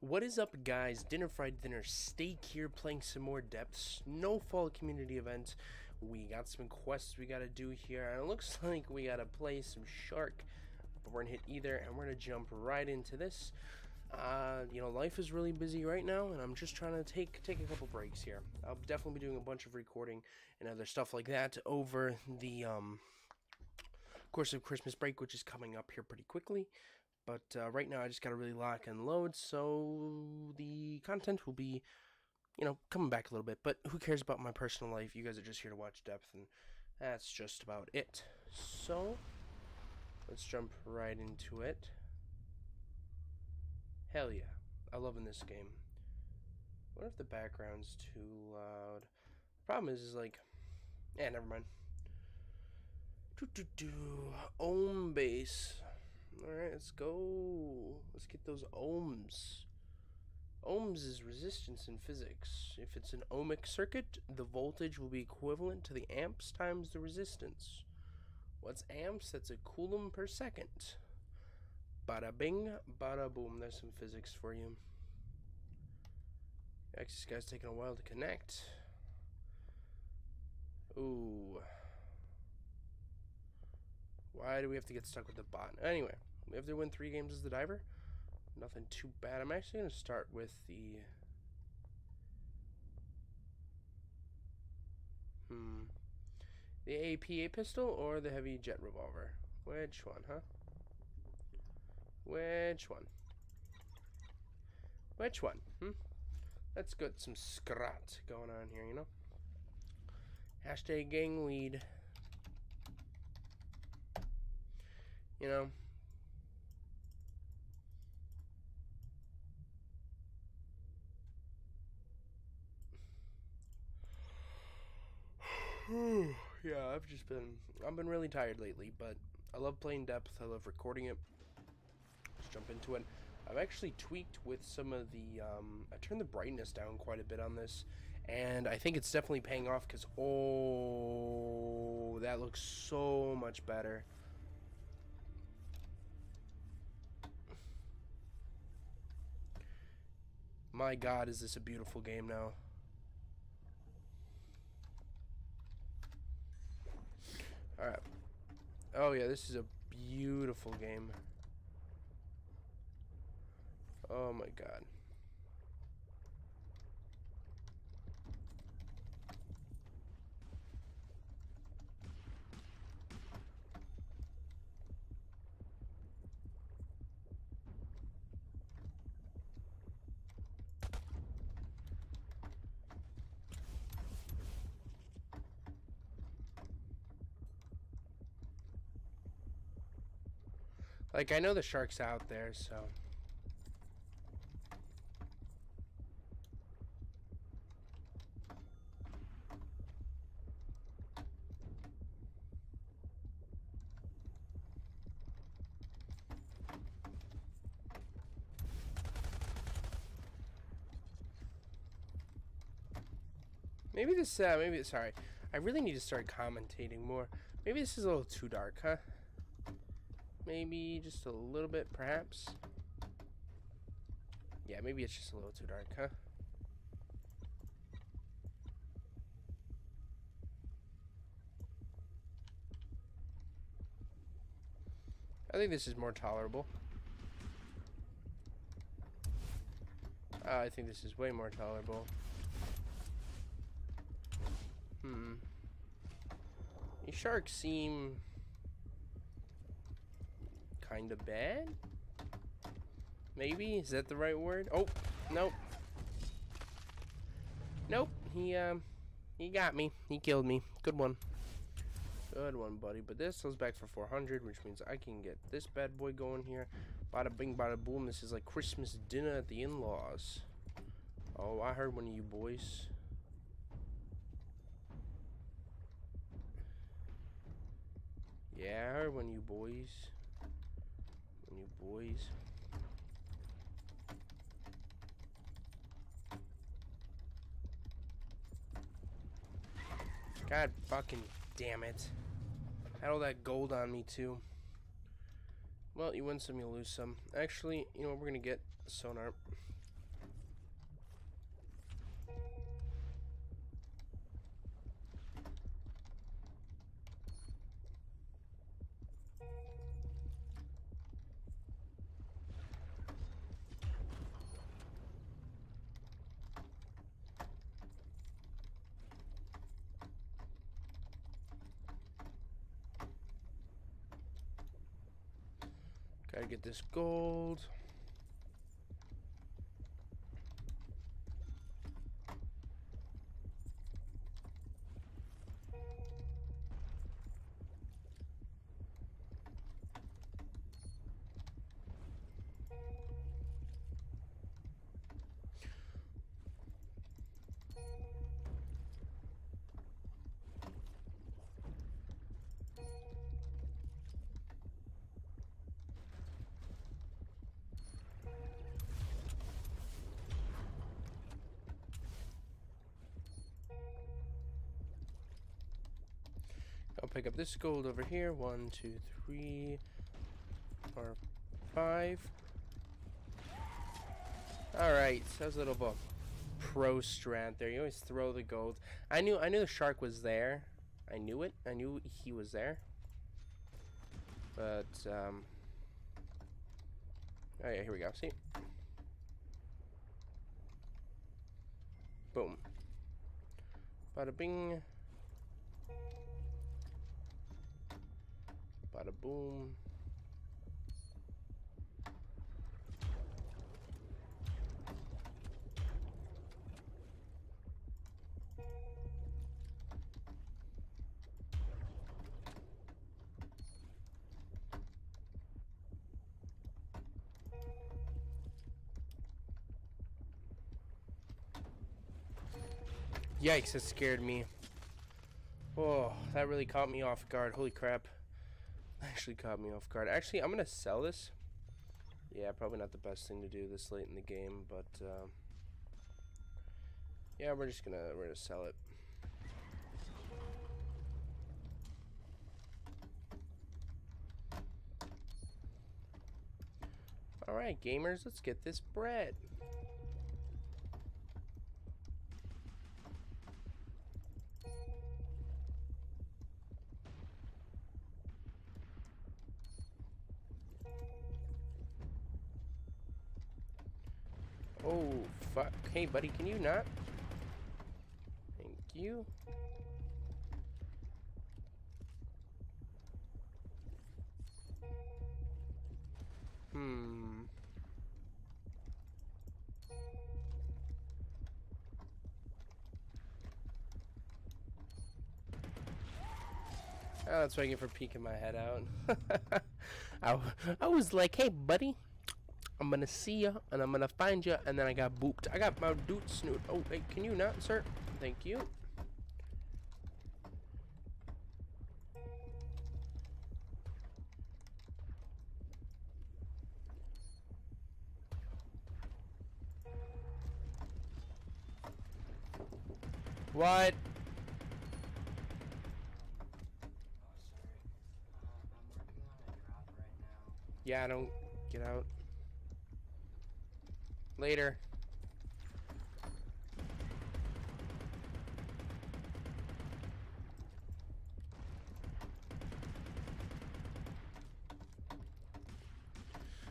What is up, guys? Dinner Fried Dinner Steak here, playing some more Depth Snowfall community event. We got some quests we gotta do here, and it looks like we gotta play some Shark, but we're gonna hit either, and we're gonna jump right into this. Uh, you know, life is really busy right now, and I'm just trying to take take a couple breaks here. I'll definitely be doing a bunch of recording and other stuff like that over the um course of Christmas break, which is coming up here pretty quickly. But uh, right now, I just got to really lock and load, so the content will be, you know, coming back a little bit. But who cares about my personal life? You guys are just here to watch depth, and that's just about it. So let's jump right into it. Hell yeah. I love in this game. What if the background's too loud? The Problem is, is like, yeah, never mind. Do do do. Ohm base. Alright, let's go. Let's get those ohms. Ohms is resistance in physics. If it's an ohmic circuit, the voltage will be equivalent to the amps times the resistance. What's amps? That's a coulomb per second. Bada bing, bada boom. There's some physics for you. Actually, this guy's taking a while to connect. Ooh. Why do we have to get stuck with the bot? Anyway, we have to win three games as the diver. Nothing too bad. I'm actually going to start with the... Hmm. The APA pistol or the heavy jet revolver? Which one, huh? Which one? Which one? Hmm? Let's get some scrot going on here, you know? Hashtag gang lead. You know? yeah, I've just been I've been really tired lately, but I love playing depth. I love recording it Let's jump into it. I've actually tweaked with some of the, um, I turned the brightness down quite a bit on this, and I think it's definitely paying off because, oh, that looks so much better. My god, is this a beautiful game now. Alright. Oh yeah, this is a beautiful game. Oh my god. Like, I know the shark's out there, so... Maybe this, uh, maybe, sorry. I really need to start commentating more. Maybe this is a little too dark, huh? Maybe just a little bit, perhaps? Yeah, maybe it's just a little too dark, huh? I think this is more tolerable. Uh, I think this is way more tolerable. Hmm. These sharks seem kind of bad. Maybe is that the right word? Oh, nope. Nope. He um, he got me. He killed me. Good one. Good one, buddy. But this goes back for 400, which means I can get this bad boy going here. Bada bing, bada boom. This is like Christmas dinner at the in-laws. Oh, I heard one of you boys. Yeah, I heard one of you boys. Of you boys. God fucking damn it. Had all that gold on me too. Well, you win some, you lose some. Actually, you know what we're gonna get? Sonar. Gotta get this gold. Pick up this gold over here. One, two, three, four, five. Alright, that's a little bit pro strand there. You always throw the gold. I knew I knew the shark was there. I knew it. I knew he was there. But um Oh yeah, here we go. See? Boom. Bada bing. Bada boom. Yikes, that scared me. Oh, that really caught me off guard. Holy crap. Actually caught me off guard. Actually, I'm going to sell this. Yeah, probably not the best thing to do this late in the game, but uh, yeah, we're just gonna we're gonna sell it. All right, gamers, let's get this bread. Fuck. Hey, buddy, can you not? Thank you. Hmm. Oh, that's what I get for peeking my head out. I, I was like, hey, buddy, I'm gonna see you and I'm gonna find you, and then I got booped. I got my dude snoot. Oh, hey, can you not, sir? Thank you. What? Yeah, I don't get out. Later.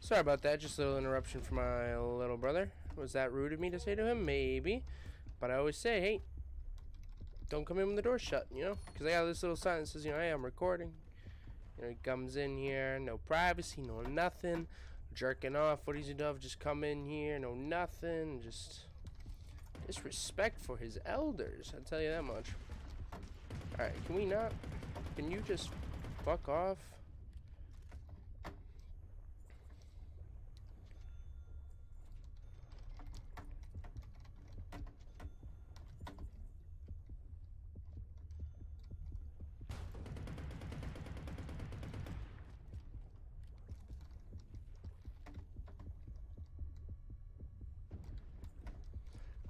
Sorry about that, just a little interruption from my little brother. Was that rude of me to say to him? Maybe. But I always say, hey, don't come in when the door's shut, you know? Because I got this little sign that says, you know, hey, I'm recording. You know, he comes in here, no privacy, no nothing jerking off. What does he do? Just come in here, no nothing. Just disrespect for his elders. I tell you that much. All right, can we not? Can you just fuck off?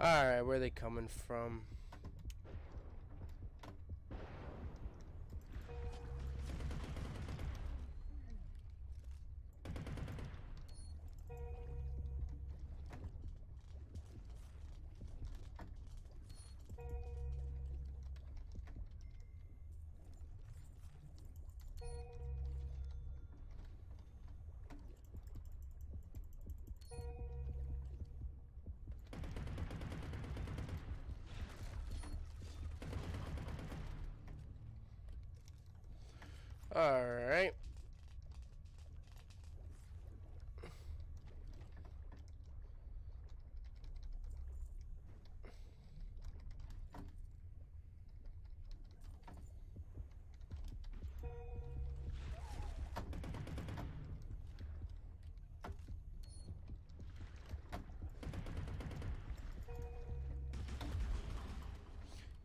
Alright, where are they coming from? Alright.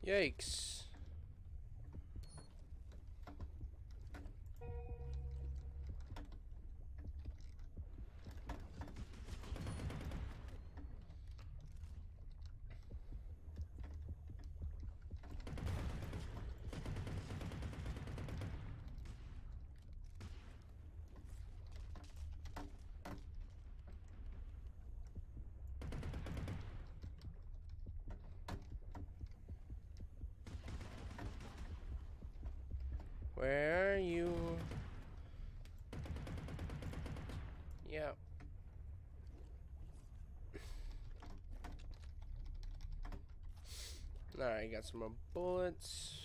Yikes. Where are you? Yeah. Alright, got some more bullets.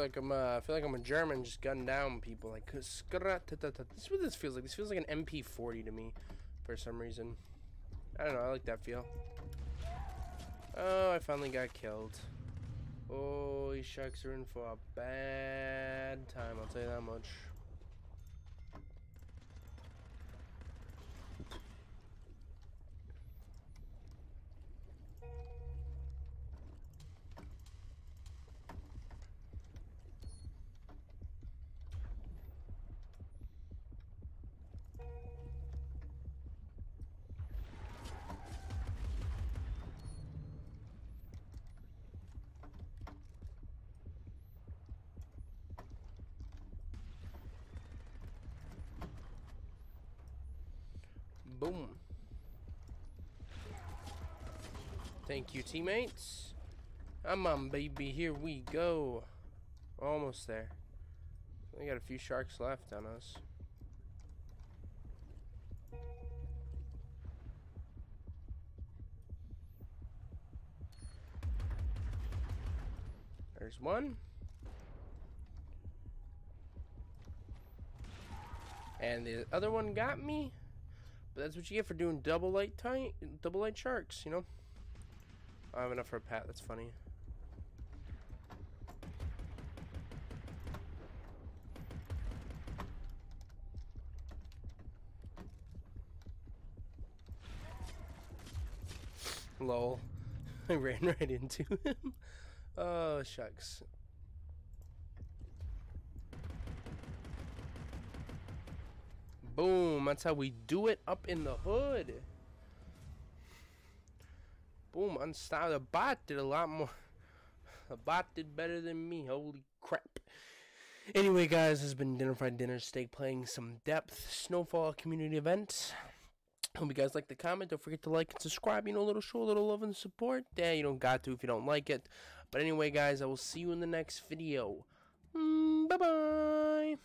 Feel like I'm uh, I feel like I'm a German just gunning down people like this is what this feels like. This feels like an MP40 to me for some reason. I don't know, I like that feel. Oh, I finally got killed. Oh, these sharks are in for a bad time, I'll tell you that much. Boom. Thank you, teammates. Come on, baby. Here we go. Almost there. We got a few sharks left on us. There's one. And the other one got me. But that's what you get for doing double light tight, double light sharks, you know? I have enough for a pat, that's funny. Lol. I ran right into him. Oh, shucks. Boom. That's how we do it up in the hood. Boom. Unstoppable. The bot did a lot more. The bot did better than me. Holy crap. Anyway, guys, this has been Dinner Fried Dinner Steak playing some depth Snowfall community events. Hope you guys like the comment. Don't forget to like and subscribe. You know, a little show, a little love and support. Yeah, you don't got to if you don't like it. But anyway, guys, I will see you in the next video. Mm, bye bye.